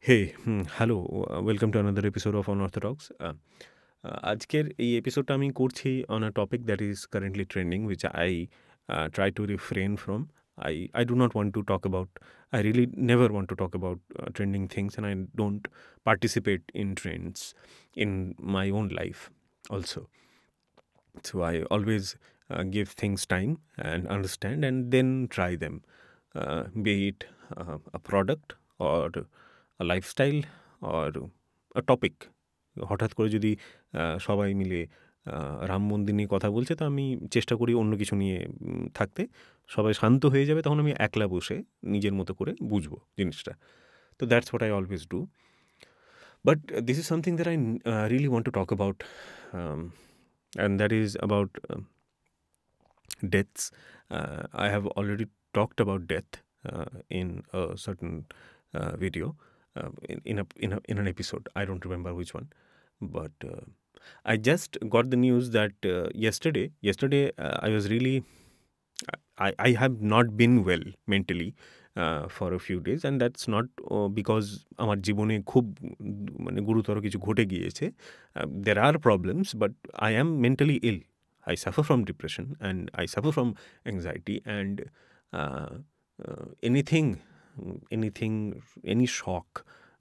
Hey, hmm, hello! Uh, welcome to another episode of Anartha Talks. Uh, uh, অনঅর্থোডক্স episode, এই এপিসোডটা আমি করছি on a topic that is currently trending which I try to refrain from I, I do not want to talk about, I really never want to talk about trending things, and I don't participate in trends in my own life also. So I always give things time and understand and then try them, be it a product or lifestyle R topic হঠাৎ করে যদি সবাই মিলে রাম মন্দির নিয়ে কথা বলছে তো আমি চেষ্টা করি অন্য কিছু নিয়ে থাকতে। সবাই শান্ত হয়ে যাবে তখন আমি একলা বসে নিজের মতো করে বুঝব জিনিসটা। তো that's what I always do but this is something that I really want to talk about and that is about deaths I have already about death uh, in a certain uh, video. uh, in, in, a, in, a, in an episode. I don't remember which one, but uh, I just got the news that uh, yesterday. Yesterday, uh, I was really. I, I have not been well mentally uh, for a few days and that's not uh, because আমার জীবনে খুব মানে গুরুতর কিছু ঘটে গিয়েছে there are problems but I am mentally ill I suffer from depression and I suffer from anxiety and uh, uh, anything anything any shock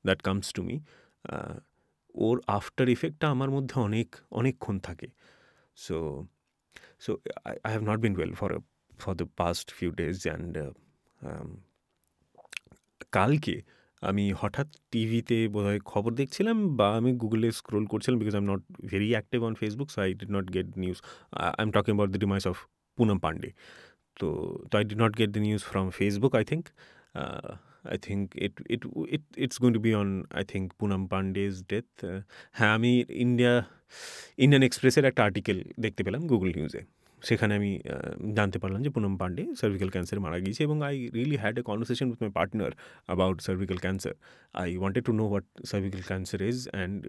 that comes to me or after ইফেক্টটা আমার মধ্যে অনেক অনেকক্ষণ থাকে। So so I have not been well for for the past few days and কালকে আমি হঠাৎ টিভিতে বোধহয় খবর দেখছিলাম বা আমি গুগলে স্ক্রোল করছিলাম because I am not very active on Facebook so I did not get news I am talking about the demise of Poonam Pandey তো তো I did not get the news from Facebook I think Uh, I think it it it it's going to be on I think Punam Pandey's death. হ্যাঁ আমি India Indian এক্সপ্রেসের একটা article দেখতে পেলাম Google নিউজে সেখানে আমি জানতে পারলাম যে পুনম পান্ডে সার্ভিক্যাল ক্যান্সার মারা গিয়েছে এবং I really had a conversation with my partner about cervical cancer I wanted to know what cervical cancer is and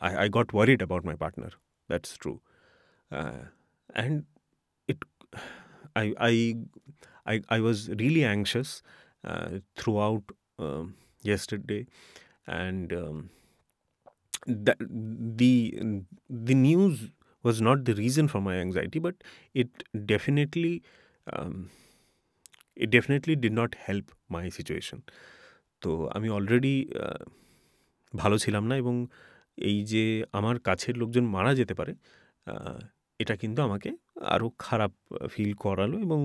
I, I got worried about my partner. That's true. Uh, and it, I, I I, was really anxious uh, throughout um, yesterday, and um, that the the news was not the reason for my anxiety, but it definitely um, it definitely did not help my situation. তো আমি already ভালো ছিলাম না এবং এই যে আমার কাছের লোকজন মারা যেতে পারে এটা কিন্তু আমাকে আরও খারাপ ফিল করালো এবং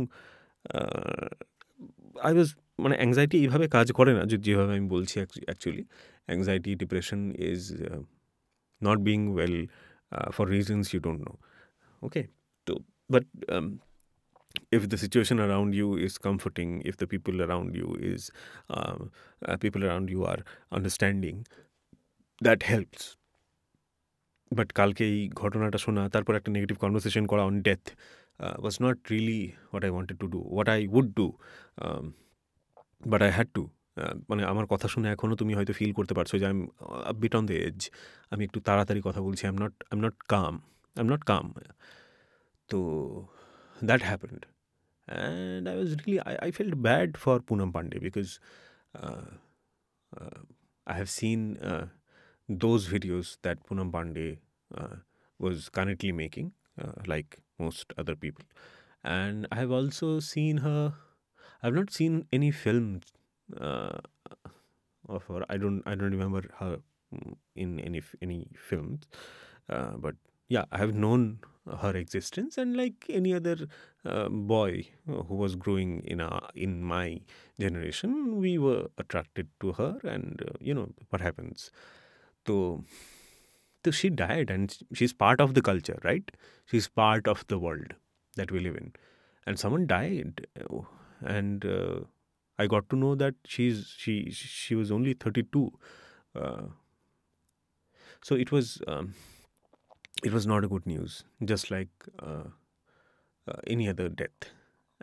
আই ওয়াজ মানে অ্যাংজাইটি এইভাবে কাজ করে না যেভাবে আমি বলছি actually anxiety depression is not being well for reasons you don't know okay তো but if the situation around you is comforting, if the people around you is uh, uh, people around you are understanding, that helps. But কালকে এই ঘটনাটা শোনা তারপর একটা negative conversation করা on death uh, was not really what I wanted to do, what I would do, um, but I had to. মানে আমার কথা শুনে এখনও তুমি হয়তো ফিল করতে পারছো যে I am bit on the edge আমি একটু তাড়াতাড়ি কথা বলছি I am not I am not calm I am not calm তো that happened and I was really I I felt bad for Poonam Pandey because I have seen uh, those videos that Punam Pandey uh, was currently making, uh, like most other people. And I have also seen her. I've not seen any films uh, of her. I don't. I don't remember her in any any films. Uh, but yeah, I have known her existence, and like any other uh, boy who was growing in a in my generation, we were attracted to her, and uh, you know what happens. So she died and she's part of the culture, right? She's part of the world that we live in. And someone died. And uh, I got to know that she's she she was only 32. Uh, so it was um, it was not a good news, just like uh, uh any other death.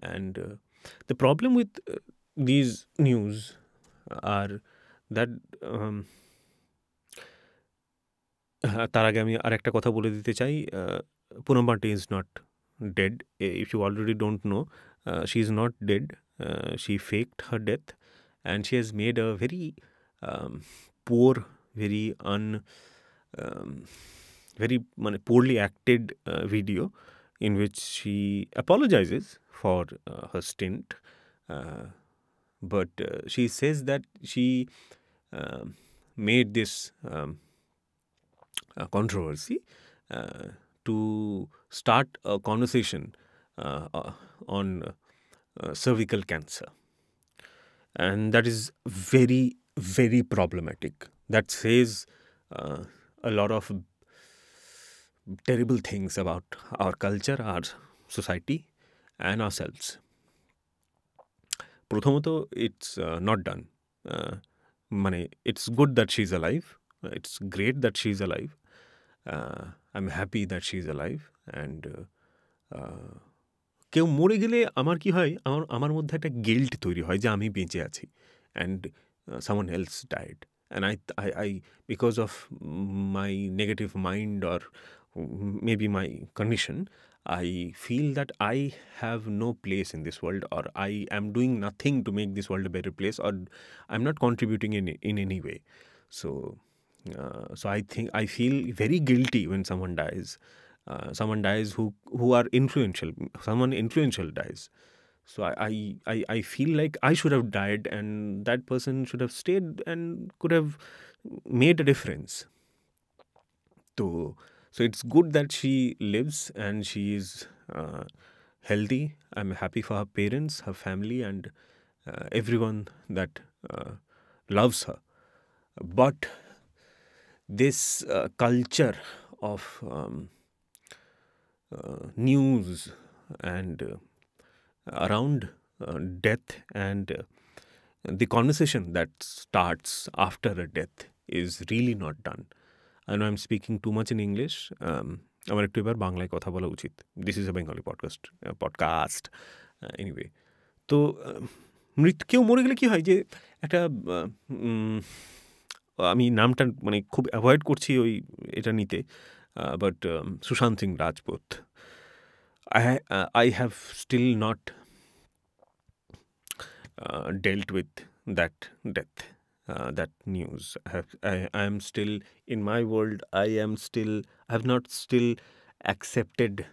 And uh, the problem with uh, these news are that um, তার আগে আমি আর একটা কথা বলে দিতে চাই Poonam Pandey is not dead if you already don't know she is not dead she faked her death and she has made a very um, poor, very un, um, very poorly acted uh, video in which she apologizes for uh, her stint, uh, but uh, she says that she um, made this um, controversy to start a conversation on cervical cancer and that is very very problematic that says uh, a lot of terrible things about our culture our society and ourselves প্রথমত it's not done মানে it's good that she is alive it's great that she is alive I am happy that she is alive and কেউ মরে গেলে আমার কি হয় আমার আমার মধ্যে একটা গিল্ট তৈরি হয় যে আমি বেঁচে আছি and someone else died and I I I because of my negative mind or maybe my condition i feel that i have no place in this world or i am doing nothing to make this world a better place or i'm not contributing in in any way so uh, so i think i feel very guilty when someone dies. Uh, someone dies who who are influential someone influential dies. So I, I i feel like i should have died and that person should have stayed and could have made a difference. So so it's good that she lives and she is uh, healthy. I'm happy for her parents her family and uh, everyone that uh, loves her. But this uh, culture of um, uh, news and uh, around uh, death and the conversation that starts after a death is really not done. I know I'm speaking too much in English. Um, আমার একটু এবার বাংলায় কথা বলা উচিত this is a Bengali podcast podcast anyway তো মৃত্যু কেউ মরে গেলে কী হয় যে একটা আমি নামটা মানে খুব অ্যাভয়েড করছি ওই এটা নিতে uh, but um, Sushant Singh Rajput. I uh, I have still not uh, dealt with that death, uh, that news. I, have, I, I am still in my world. I am still. I have not still accepted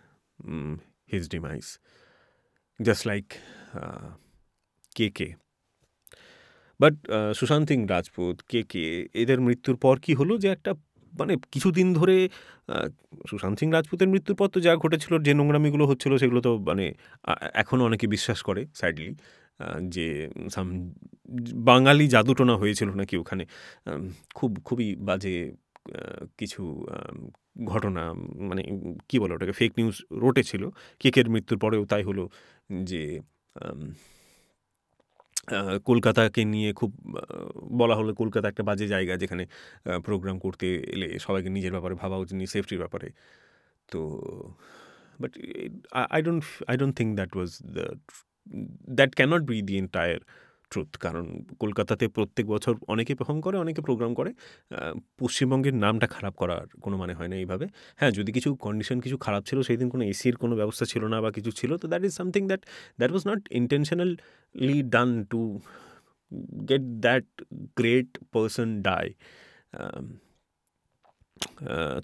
um, his demise. Just like KK. but Sushant Singh Rajput K K, এদের মৃত্যুর পর কি হলো যে একটা মানে কিছুদিন ধরে সুশান্ত সিং রাজপুতের মৃত্যুর পর তো যা ঘটেছিল, যে নোংরামিগুলো হচ্ছিল সেগুলো তো মানে এখনও অনেকে বিশ্বাস করে সাইডলি যে সাম, বাঙালি জাদুটোনা হয়েছিল নাকি ওখানে। খুব, খুবই বাজে কিছু ঘটনা মানে কি বলে ওটাকে ফেক নিউজ রটেছিল কেকের মৃত্যুর পরেও তাই হলো যে কলকাতাকে নিয়ে খুব বলা হলো কলকাতা একটা বাজে জায়গা যেখানে প্রোগ্রাম করতে এলে সবাইকে নিজের ব্যাপারে ভাবা উচিত নিয়ে সেফটির ব্যাপারে। তো but I don't I don't think that was the that cannot be the entire truth কারণ কলকাতাতে প্রত্যেক বছর অনেকে পারফর্ম করে, অনেকে প্রোগ্রাম করে। পশ্চিমবঙ্গের নামটা খারাপ করার কোনো মানে হয় না এইভাবে। হ্যাঁ যদি কিছু কন্ডিশন কিছু খারাপ ছিল, সেই দিন কোনো এসির কোনো ব্যবস্থা ছিল না বা কিছু ছিল, তো that is something that that was not intentionally done to get that great person die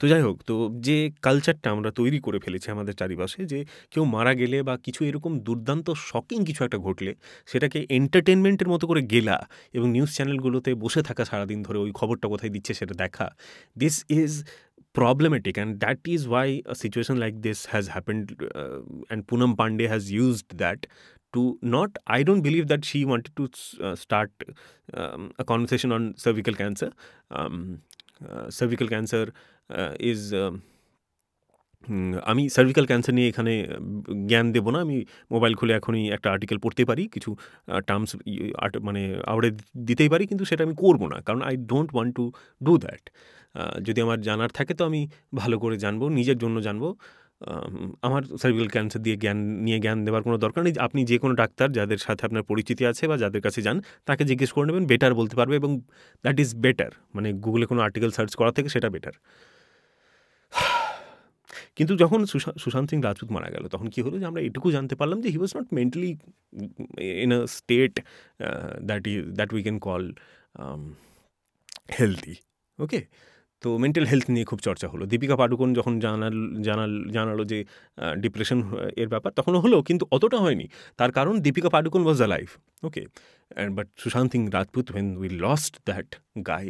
তো যাই হোক, তো যে কালচারটা আমরা তৈরি করে ফেলেছি আমাদের চারিপাশে, যে কেউ মারা গেলে বা কিছু এরকম দুর্দান্ত শকিং কিছু একটা ঘটলে, সেটাকে এন্টারটেনমেন্টের মতো করে গেলা এবং নিউজ চ্যানেলগুলোতে বসে থাকা সারাদিন ধরে ওই খবরটা কোথায় দিচ্ছে সেটা দেখা this is problematic and that is why situation like this has happened and Poonam Pandey has used that to not I don't believe that she wanted to start conversation on cervical cancer cervical cancer is আমি cervical cancer নিয়ে এখানে জ্ঞান দেব না। আমি mobile খুলে এখনই একটা article পড়তে পারি, কিছু টার্মস মানে আওড়ে দিতেই পারি, কিন্তু সেটা আমি করব না, কারণ I don't want to do that যদি আমার জানার থাকে তো আমি ভালো করে জানব, নিজের জন্য জানব। আমার সার্ভিক্যাল ক্যান্সার দিয়ে জ্ঞান, নিয়ে জ্ঞান দেওয়ার কোনো দরকার নেই। আপনি যে কোনো ডাক্তার যাদের সাথে আপনার পরিচিতি আছে বা যাদের কাছে যান, তাকে জিজ্ঞেস করে নেবেন বেটার বলতে পারবে এবং দ্যাট ইজ বেটার মানে গুগলে কোনো আর্টিকেল সার্চ করা থেকে সেটা বেটার কিন্তু যখন সুশান্ত সিং রাজপুত মারা গেল, তখন কি হলো যে আমরা এটুকু জানতে পারলাম যে he was not mentally in a state that E that we can call healthy okay তো মেন্টাল হেলথ নিয়ে খুব চর্চা হলো দীপিকা পাডুকোন যখন জানাল জানাল জানালো যে ডিপ্রেশন এর ব্যাপার তখনও হলো কিন্তু অতটা হয়নি তার কারণ Deepika Padukone was a life okay and but Sushant Singh Rajput when we lost that guy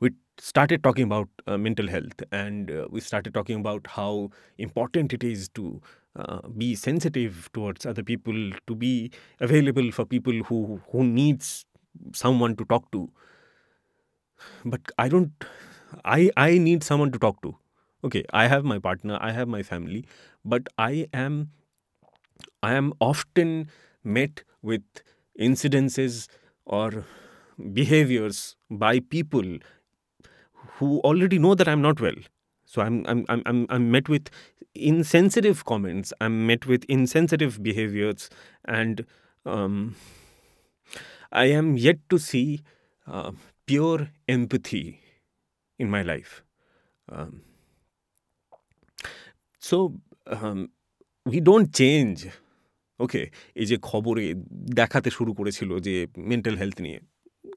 we started talking about uh, mental health and uh, we started talking about how important it is to uh, be sensitive towards other people to be available for people who who needs someone to talk to but i don't i i need someone to talk to. Okay i have my partner i have my family but i am i am often met with incidences or behaviors by people who already know that i'm not well. So i'm i'm i'm i'm, met with insensitive comments i'm met with insensitive behaviors and um, i am yet to see uh, pure empathy in my life. Um, so um, we don't change okay এই যে খবরে দেখাতে শুরু করেছিল যে mental health নিয়ে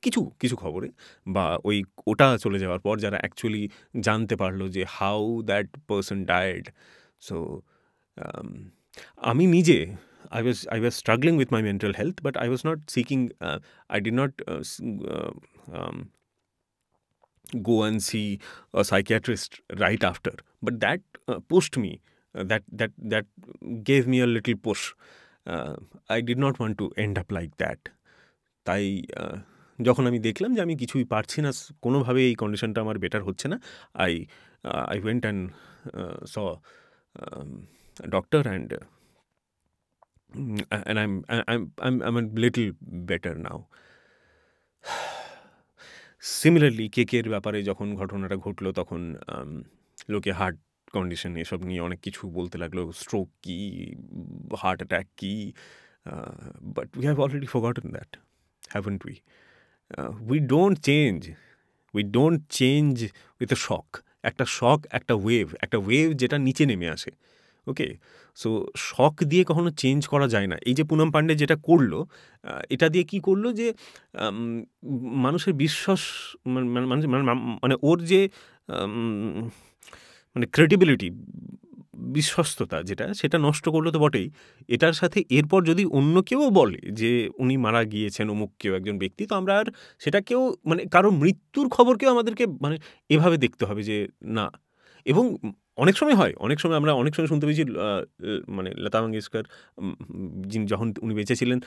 কিছু কিছু খবরে বা ওই ওটা চলে যাওয়ার পর যারা অ্যাকচুয়ালি জানতে পারল যে how that person died so আমি নিজে I was I was struggling with my mental health, but I was not seeking. Uh, I did not uh, uh, um, go and see a psychiatrist right after. But that uh, pushed me. Uh, that that that gave me a little push. Uh, I did not want to end up like that. তাই যখন আমি দেখলাম যে আমি কিছুই পারছি না কোনোভাবে এই কন্ডিশনটা আমার বেটার হচ্ছে না I I went and saw doctor and and I'm I'm I'm I'm a little better now. Similarly কেকের ব্যাপারে যখন ঘটনাটা ঘটলো, তখন লোকে হার্ট কন্ডিশন এসব নিয়ে অনেক কিছু বলতে লাগল। স্ট্রোক কী? Heart attack key? But we have already forgotten that haven't we we don't change we don't change with a shock একটা শক একটা ওয়েভ একটা ওয়েভ যেটা নিচে নেমে আসে। ওকে? সো শখ দিয়ে কখনো চেঞ্জ করা যায় না। এই যে পুনম পাণ্ডে যেটা করল এটা দিয়ে কি করল যে মানুষের বিশ্বাস মানে মানে ওর যে মানে ক্রেডিবিলিটি বিশ্বস্ততা যেটা, সেটা নষ্ট করল তো বটেই। এটার সাথে এরপর যদি অন্য কেউ বলে যে, উনি মারা গিয়েছেন, অমুক কেউ একজন ব্যক্তি, তো আমরা আর সেটাকেও মানে কারও মৃত্যুর খবরকেও আমাদেরকে মানে এভাবে দেখতে হবে যে, না এবং অনেক সময় হয়, অনেক সময় আমরা অনেক সময় শুনতে পেয়েছি মানে লতা মঙ্গেশকর যিনি যখন উনি বেঁচে ছিলেন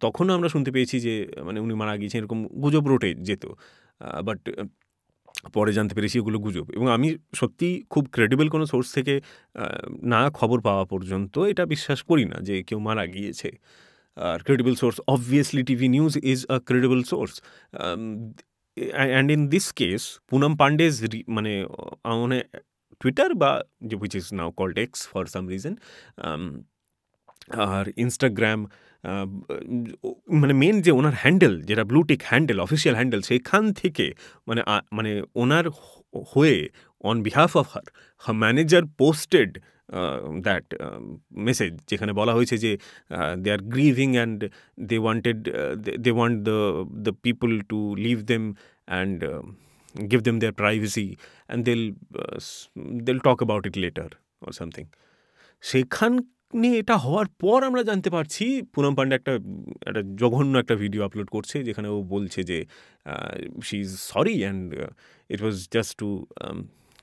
তখনও আমরা শুনতে পেয়েছি যে মানে উনি মারা গিয়েছেন এরকম গুজব রোটে যেত। বাট পরে জানতে পেরেছি এগুলো গুজব। এবং আমি সত্যি খুব ক্রেডিবল কোনো সোর্স থেকে না খবর পাওয়া পর্যন্ত এটা বিশ্বাস করি না যে কেউ মারা গিয়েছে। আর credible source obviously TV news is a credible source and in this case Poonam Pandey's মানে মানে টুইটার বা which is now called X for some reason আর ইনস্টাগ্রাম মানে মেন যে ওনার হ্যান্ডেল যেটা blue tick handle official handle সেখান থেকে মানে মানে ওনার হয়ে on behalf of her her manager posted that message যেখানে বলা হয়েছে যে they are grieving and they wanted they want the the people to leave them and give them their privacy and they'll uh, they'll talk about it later or something সেখানে এটা হওয়ার পর আমরা জানতে পারছি পুনম পান্ডে একটা একটা জঘন্য একটা ভিডিও আপলোড করছে যেখানে ও বলছে যে she is sorry and it was just two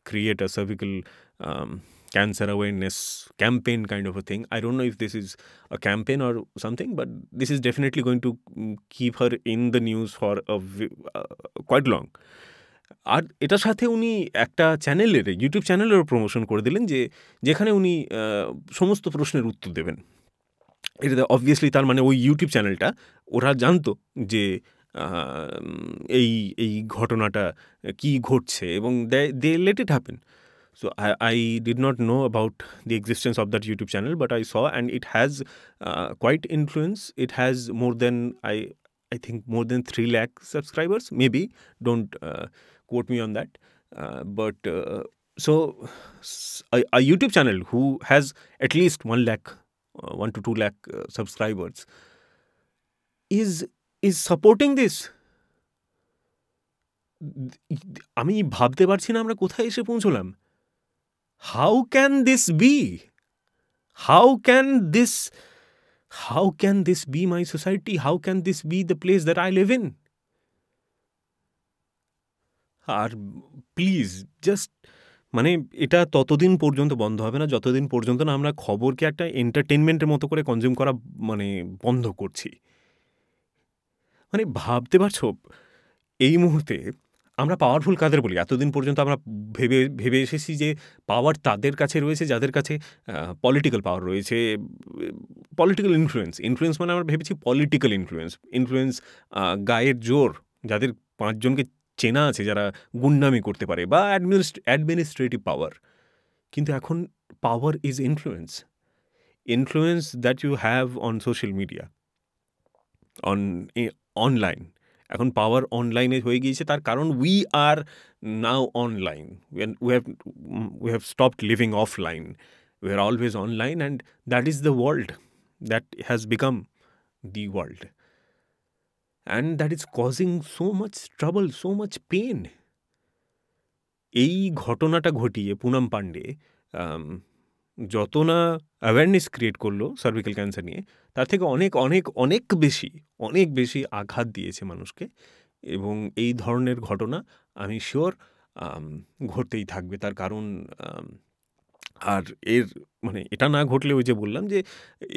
create a cervical um, cancer awareness campaign kind of a thing. I don't know if this is a campaign or something, but this is definitely going to mm, keep her in the news for a uh, quite long. আর এটার সাথে উনি একটা চ্যানেলের YouTube চ্যানেলেরও promotion করে দিলেন যে, যেখানে উনি সমস্ত প্রশ্নের উত্তর দেবেন। এটা অবভিয়াসলি তার মানে ওই ইউটিউব চ্যানেলটা, ওরা জানতো যে এই এই ঘটনাটা কি ঘটছে এবং they let it happen so I I did not know about the existence of that YouTube channel but I saw and it has quite influence it has more than I I think more than three lakh subscribers maybe don't quote me on that. Uh, but uh, so a, a, YouTube channel who has at least one lakh, uh, one to two lakh uh, subscribers is is supporting this. আমি ভাবতে পারছি না আমরা কোথায় এসে পৌঁছলাম how can this be how can this how can this be my society how can this be the place that I live in আর please just মানে এটা ততদিন পর্যন্ত বন্ধ হবে না, যতদিন পর্যন্ত না আমরা খবরকে একটা এন্টারটেনমেন্টের মতো করে কনজিউম করা মানে বন্ধ করছি। মানে ভাবতে পারছ, এই মুহূর্তে আমরা পাওয়ারফুল কাদের বলি? এতদিন পর্যন্ত আমরা ভেবে ভেবে এসেছি যে পাওয়ার তাদের কাছে রয়েছে, যাদের কাছে পলিটিক্যাল পাওয়ার রয়েছে পলিটিক্যাল ইনফ্লুয়েন্স ইনফ্লুয়েন্স মানে আমরা ভেবেছি পলিটিক্যাল ইনফ্লুয়েন্স ইনফ্লুয়েন্স গায়ের জোর, যাদের পাঁচজনকে চেনা আছে যারা গুন্ডামি করতে পারে বা অ্যাডমিনিস্ট্রেটিভ পাওয়ার কিন্তু এখন power is influence influence that you have on social media on online এখন পাওয়ার অনলাইনে হয়ে গিয়েছে তার কারণ we are now online we have we have stopped living offline we are always online and that is the world that has become the world and that is causing so much trouble so much pain এই ঘটনাটা ঘটিয়ে পুনম পাণ্ডে যত না awareness create করল cervical cancer নিয়ে, তার থেকে অনেক অনেক অনেক বেশি অনেক বেশি আঘাত দিয়েছে মানুষকে এবং এই ধরনের ঘটনা আমি শিওর ঘটতেই থাকবে। তার কারণ আর এর মানে এটা না ঘটলে ওই যে বললাম যে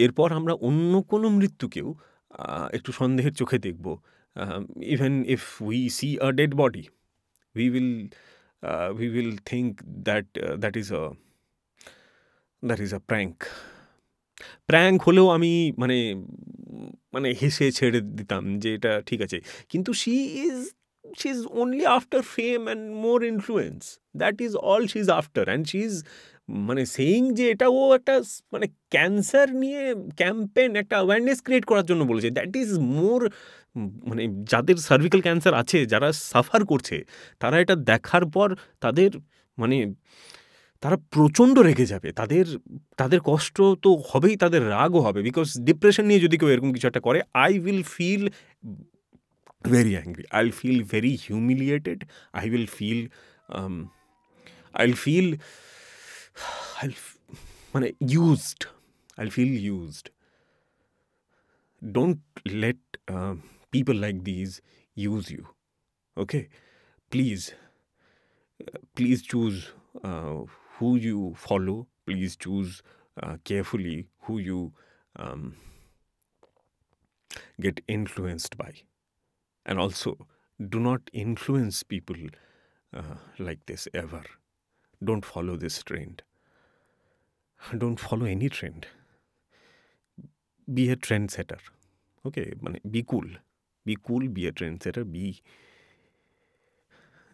এরপর আমরা অন্য কোনো মৃত্যুকেও একটু সন্দেহের চোখে দেখব even if we see a dead body we will we will think that that is a that is a prank prank হলেও আমি মানে মানে হেসে ছেড়ে দিতাম যে এটা ঠিক আছে কিন্তু she is she is only after fame and more influence that is all she is after and she is মানে সেইং যে এটা ও একটা মানে ক্যান্সার নিয়ে ক্যাম্পেন একটা অ্যাওয়ারনেস ক্রিয়েট করার জন্য বলেছে। দ্যাট ইজ মোর মানে যাদের সার্ভিক্যাল ক্যান্সার আছে, যারা সাফার করছে, তারা এটা দেখার পর তাদের মানে তারা প্রচণ্ড রেগে যাবে। তাদের তাদের কষ্ট তো হবেই, তাদের রাগও হবে। বিকজ ডিপ্রেশন নিয়ে যদি কেউ এরকম কিছু একটা করে I will feel very angry I feel very humiliated I will feel I will feel I'll মানে used. I'll feel used. Don't let uh, people like these use you. Okay? Please. Uh, please choose uh, who you follow. Please choose uh, carefully who you um, get influenced by. And also, do not influence people uh, like this ever. Don't follow this trend. Don't follow any trend. Be a trendsetter. Okay, be cool. Be cool, be a trendsetter, be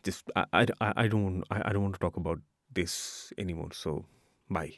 just I, I, I don't I, I don't want to talk about this anymore. So, bye.